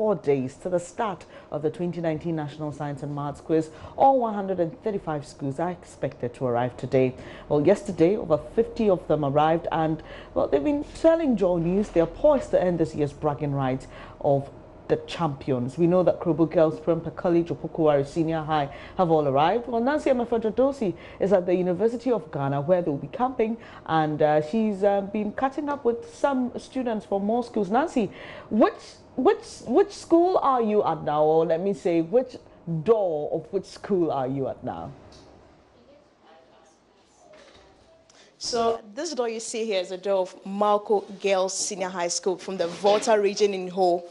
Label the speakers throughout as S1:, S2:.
S1: four days to the start of the 2019 National Science and Maths Quiz. All 135 schools are expected to arrive today. Well, yesterday, over 50 of them arrived and, well, they've been telling Joy News they're poised to end this year's bragging rights of the champions. We know that Krobo Girls, Prempeh College, Opoku Senior High have all arrived. Well, Nancy Amefa is at the University of Ghana where they'll be camping and uh, she's uh, been catching up with some students from more schools. Nancy, which, which, which school are you at now? Or let me say, which door of which school are you at now?
S2: So this door you see here is the door of Mawuko Girls Senior High School from the Volta region in Ho.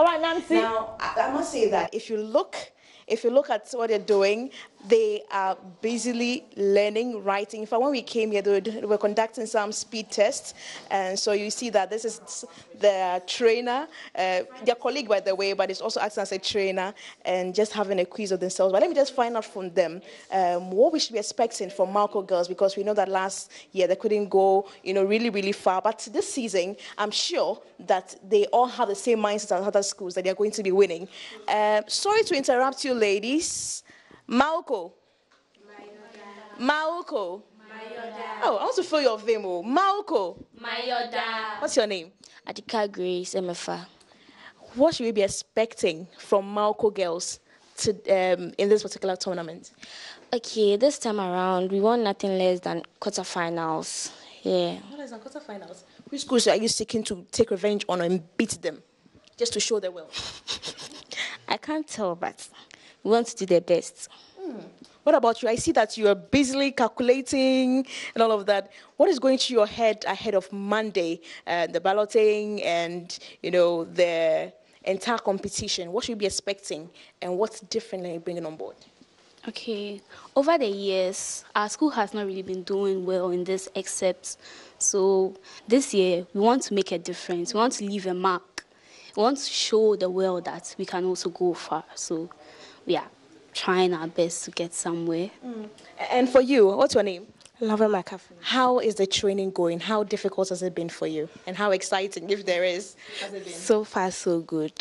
S1: All right, Nancy.
S2: Now, I, must say that if you look, if you look at what they're doing, they are busily learning writing. In fact, when we came here, they were conducting some speed tests, and so you see that this is the trainer, uh, their colleague, by the way, but it's also acting as a trainer and just having a quiz of themselves. But let me just find out from them um, what we should be expecting from Mawuko girls because we know that last year they couldn't go, you know, really, really far. But this season, I'm sure that they all have the same mindset as other schools that they're going to be winning. Uh, sorry to interrupt you, ladies. Mawko. Mawko. Oh, I want to feel your vim. Oh. Mawko.
S3: Mayoda.
S2: What's your name?
S3: Adika Grace MFA.
S2: What should we be expecting from Mawko girls to, um, in this particular tournament?
S3: Okay, this time around we want nothing less than quarterfinals. Yeah.
S2: What is than quarterfinals? Which schools are you seeking to take revenge on and beat them, just to show their will?
S3: I can't tell, but we want to do their best.
S2: Hmm. What about you? I see that you are busily calculating and all of that. What is going through your head ahead of Monday, uh, the balloting and you know the entire competition? What should you be expecting, and what's different are you bringing on board?
S3: Okay, over the years, our school has not really been doing well in this, except so this year we want to make a difference. We want to leave a mark. We want to show the world that we can also go far. So we are trying our best to get somewhere.
S2: Mm. And for you, what's your name?
S4: Love McAfee.
S2: How is the training going? How difficult has it been for you? And how exciting, if there is, has it been?
S4: So far, so good.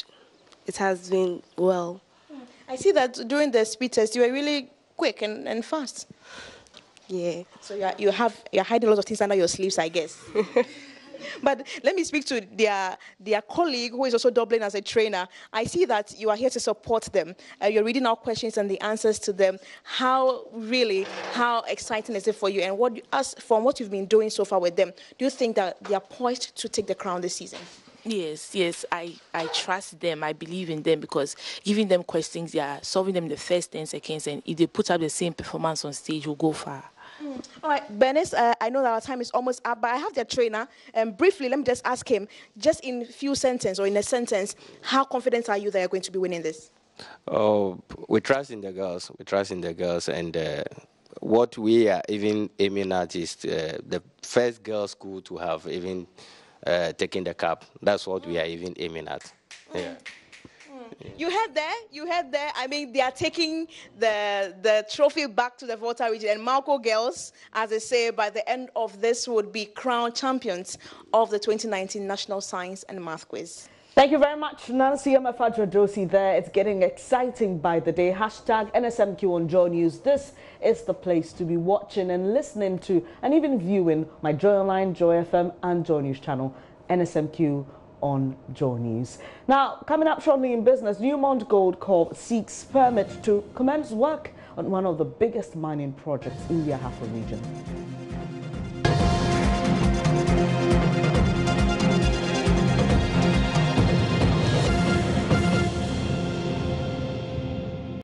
S4: It has been well.
S2: I see that during the speed test, you were really quick and, and fast.
S4: Yeah.
S2: So you, are, you have you're hiding a lot of things under your sleeves, I guess. but let me speak to their, their colleague who is also doubling as a trainer. I see that you are here to support them. Uh, you're reading out questions and the answers to them. How really, how exciting is it for you? And what, as from what you've been doing so far with them, do you think that they are poised to take the crown this season?
S5: Yes, yes, I, I trust them. I believe in them because giving them questions, they are solving them the first 10 seconds, and if they put up the same performance on stage, we'll go far.
S2: Mm. All right, Bernice, uh, I know that our time is almost up, but I have their trainer. And um, briefly, let me just ask him, just in few sentences or in a sentence, how confident are you that you're going to be winning this?
S6: Oh, we trust in the girls. We trust in the girls, and uh, what we are even aiming at is uh, the first girls' school to have even uh, taken the cup. That's what we are even aiming at. Yeah.
S2: You heard there, you heard there. I mean, they are taking the the trophy back to the Volta region, and Mawko girls, as they say, by the end of this would be crowned champions of the 2019 National Science and Math Quiz.
S1: Thank you very much, Nancy Dosi there. It's getting exciting by the day. Hashtag NSMQ on Joy News. This is the place to be watching and listening to and even viewing my Joy Online, Joy FM and Joy News channel, NSMQ on Joy News. Now, coming up shortly in business, Newmont Gold Corp seeks permit to commence work on one of the biggest mining projects in the Ahafo region.